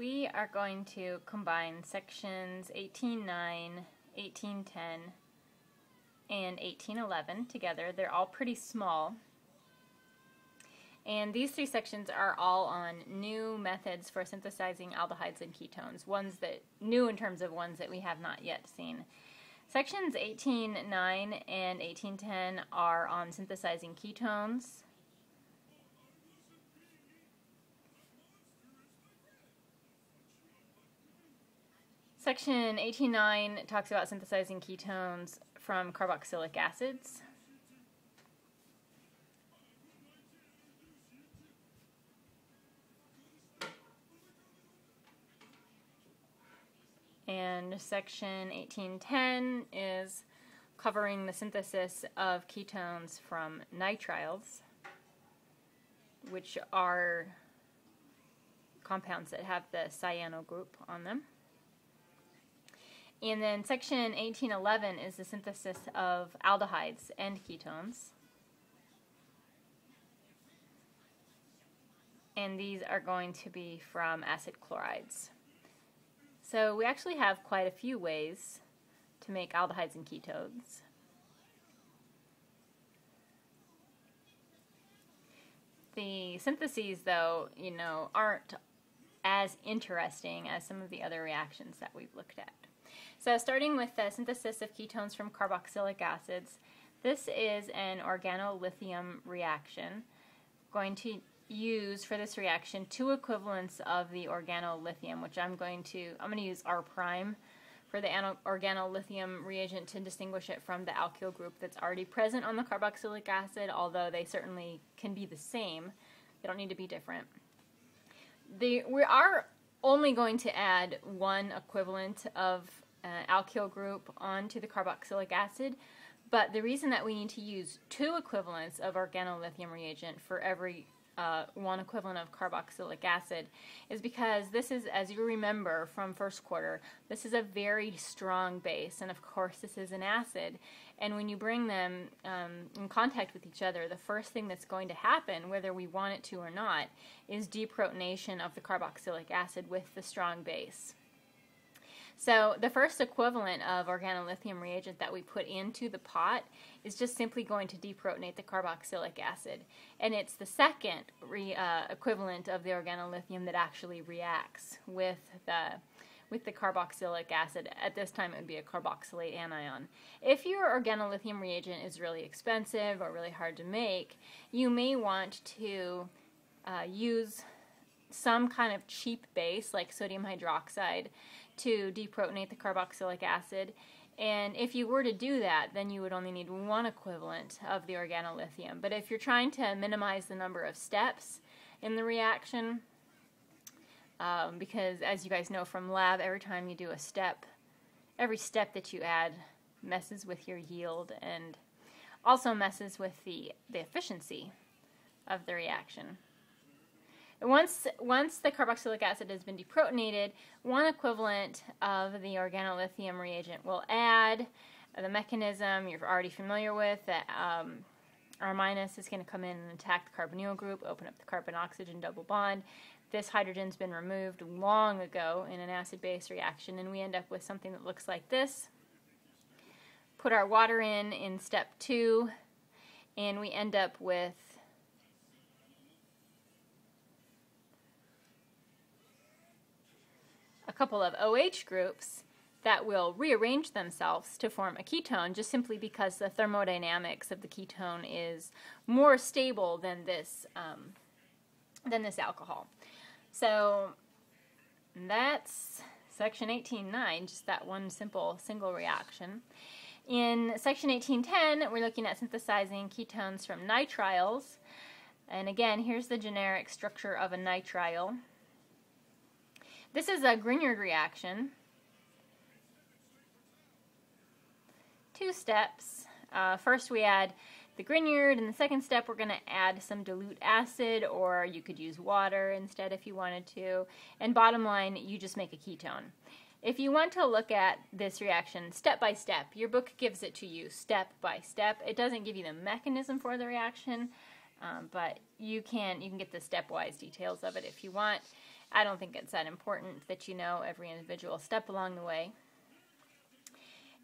we are going to combine sections 18.9, 18.10, and 18.11 together. They're all pretty small. And these three sections are all on new methods for synthesizing aldehydes and ketones, ones that new in terms of ones that we have not yet seen. Sections 18.9 and 18.10 are on synthesizing ketones. Section 18.9 talks about synthesizing ketones from carboxylic acids. And section 1810 is covering the synthesis of ketones from nitriles, which are compounds that have the cyano group on them. And then section 1811 is the synthesis of aldehydes and ketones. And these are going to be from acid chlorides. So we actually have quite a few ways to make aldehydes and ketones. The syntheses, though, you know, aren't as interesting as some of the other reactions that we've looked at. So starting with the synthesis of ketones from carboxylic acids, this is an organolithium reaction. Going to use for this reaction two equivalents of the organolithium, which I'm going to, I'm going to use R prime for the organolithium reagent to distinguish it from the alkyl group that's already present on the carboxylic acid, although they certainly can be the same. They don't need to be different. The, we are only going to add one equivalent of uh, alkyl group onto the carboxylic acid. But the reason that we need to use two equivalents of organolithium reagent for every uh, one equivalent of carboxylic acid is because this is, as you remember from first quarter, this is a very strong base, and of course this is an acid. And when you bring them um, in contact with each other, the first thing that's going to happen, whether we want it to or not, is deprotonation of the carboxylic acid with the strong base. So the first equivalent of organolithium reagent that we put into the pot is just simply going to deprotonate the carboxylic acid. And it's the second re, uh, equivalent of the organolithium that actually reacts with the with the carboxylic acid. At this time, it would be a carboxylate anion. If your organolithium reagent is really expensive or really hard to make, you may want to uh, use some kind of cheap base like sodium hydroxide to deprotonate the carboxylic acid. And if you were to do that, then you would only need one equivalent of the organolithium. But if you're trying to minimize the number of steps in the reaction, um, because as you guys know from lab, every time you do a step, every step that you add messes with your yield and also messes with the, the efficiency of the reaction. Once, once the carboxylic acid has been deprotonated, one equivalent of the organolithium reagent will add. The mechanism you're already familiar with, that um, R minus is going to come in and attack the carbonyl group, open up the carbon-oxygen double bond. This hydrogen's been removed long ago in an acid-base reaction, and we end up with something that looks like this. Put our water in in step two, and we end up with couple of OH groups that will rearrange themselves to form a ketone just simply because the thermodynamics of the ketone is more stable than this um, than this alcohol. So that's section 18.9, just that one simple single reaction. In section 18.10, we're looking at synthesizing ketones from nitriles. And again, here's the generic structure of a nitrile. This is a Grignard reaction. Two steps. Uh, first we add the Grignard, and the second step we're going to add some dilute acid, or you could use water instead if you wanted to. And bottom line, you just make a ketone. If you want to look at this reaction step by step, your book gives it to you step by step. It doesn't give you the mechanism for the reaction, um, but you can you can get the stepwise details of it if you want. I don't think it's that important that you know every individual step along the way.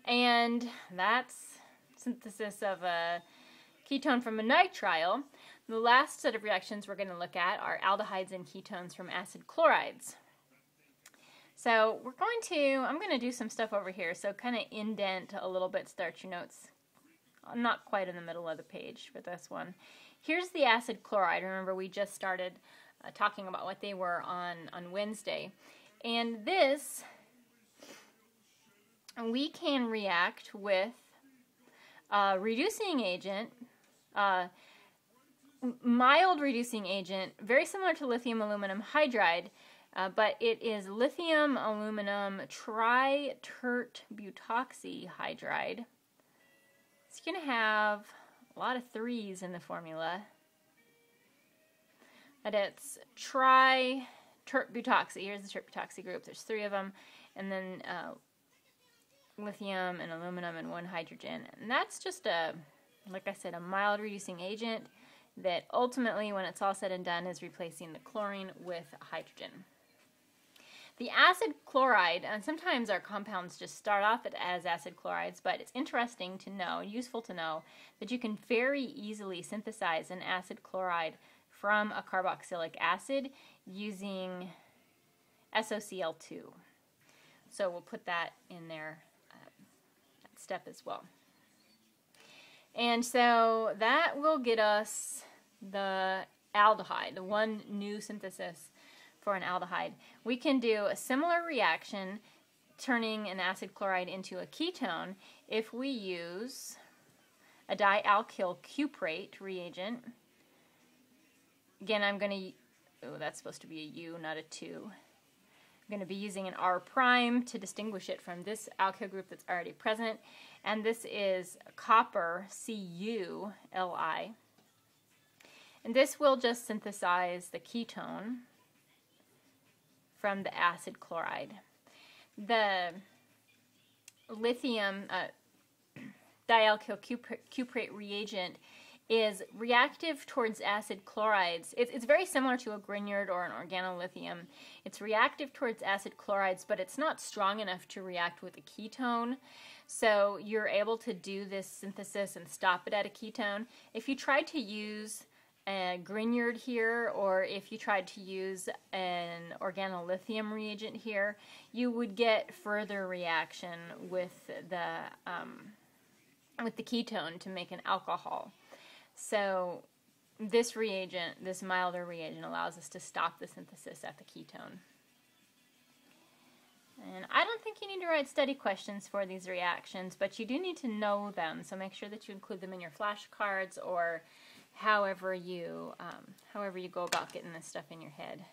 And that's synthesis of a ketone from a nitrile. The last set of reactions we're going to look at are aldehydes and ketones from acid chlorides. So we're going to, I'm going to do some stuff over here. So kind of indent a little bit, start your notes. Not quite in the middle of the page for this one. Here's the acid chloride. Remember we just started uh, talking about what they were on, on Wednesday. And this, we can react with a reducing agent, uh, mild reducing agent, very similar to lithium aluminum hydride, uh, but it is lithium aluminum tritert butoxy hydride. It's going to have a lot of threes in the formula. But it's tri tert butoxy. Here's the tert butoxy group. There's three of them. And then uh, lithium and aluminum and one hydrogen. And that's just a, like I said, a mild reducing agent that ultimately, when it's all said and done, is replacing the chlorine with hydrogen. The acid chloride, and sometimes our compounds just start off as acid chlorides, but it's interesting to know, useful to know, that you can very easily synthesize an acid chloride from a carboxylic acid using SOCl2. So we'll put that in there, uh, that step as well. And so that will get us the aldehyde, the one new synthesis for an aldehyde. We can do a similar reaction turning an acid chloride into a ketone if we use a dialkyl cuprate reagent. Again, I'm going to, oh, that's supposed to be a U, not a 2. I'm going to be using an R prime to distinguish it from this alkyl group that's already present. And this is copper, CuLi. And this will just synthesize the ketone from the acid chloride. The lithium uh, dialkyl cuprate reagent is reactive towards acid chlorides. It's, it's very similar to a Grignard or an organolithium. It's reactive towards acid chlorides, but it's not strong enough to react with a ketone. So you're able to do this synthesis and stop it at a ketone. If you tried to use a Grignard here, or if you tried to use an organolithium reagent here, you would get further reaction with the um, with the ketone to make an alcohol. So this reagent, this milder reagent, allows us to stop the synthesis at the ketone. And I don't think you need to write study questions for these reactions, but you do need to know them. So make sure that you include them in your flashcards or however you um, however you go about getting this stuff in your head.